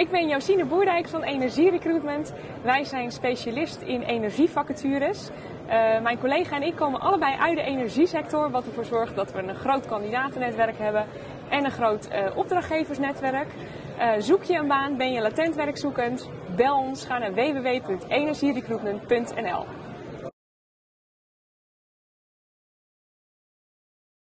Ik ben Josine Boerdijk van Energie Recruitment. Wij zijn specialist in energievacatures. Uh, mijn collega en ik komen allebei uit de energiesector, wat ervoor zorgt dat we een groot kandidatennetwerk hebben en een groot uh, opdrachtgeversnetwerk. Uh, zoek je een baan, ben je latent werkzoekend? Bel ons, ga naar www.energierecruitment.nl.